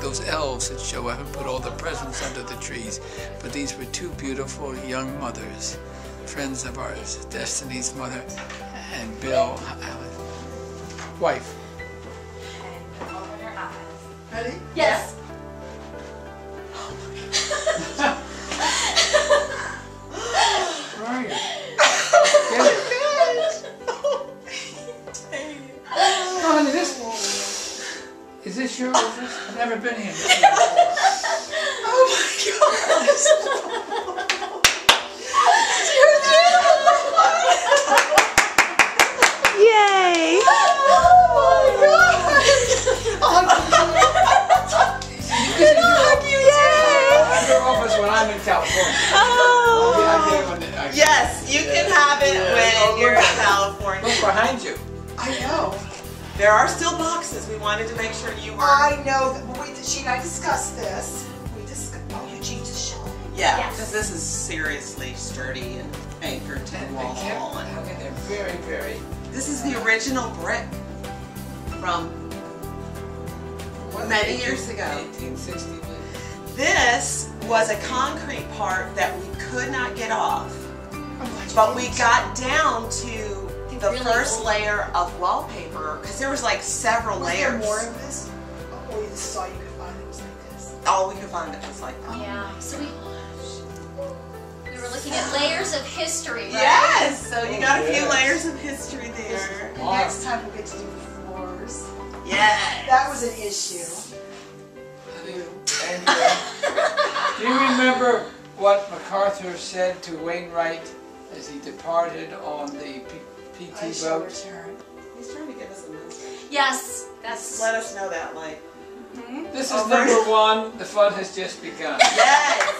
those elves that show up and put all the presents under the trees. But these were two beautiful young mothers, friends of ours, Destiny's mother and Bill, wife. Is this your office? I've never been here. Oh my gosh! Yay! Oh Under office when I'm in California. Oh. I get it when I- Yes, you can have it when you're in California. Look California. behind you. I know. There are still boxes. We wanted to make sure you were. I know that we, she and I discussed this. We discussed, oh, Eugene, just show them. Yeah, Yes. because this is seriously sturdy and anchored to the wall. kept, And okay, they're very, very. this is the original brick from what, Many 18 years ago. 1860. This was a concrete part that we could not get off, Oh, but we got down to the Really first old. layer of wallpaper because there was like several Was there layers. more of this? Oh, this is all you could find. It was like this. All we could find that was like that. Yeah. So we we were looking at layers of history, right? Yes, so you got a few layers of history there. And next time we'll get to do the floors. Yes. That was an issue. And, uh, do you remember what MacArthur said to Wainwright as he departed on the P- I PT shall boat? return. He's trying to give us a message. Yes. That's Let us know that, like. Mm-hmm. This is Over. number one. The fun has just begun. Yes.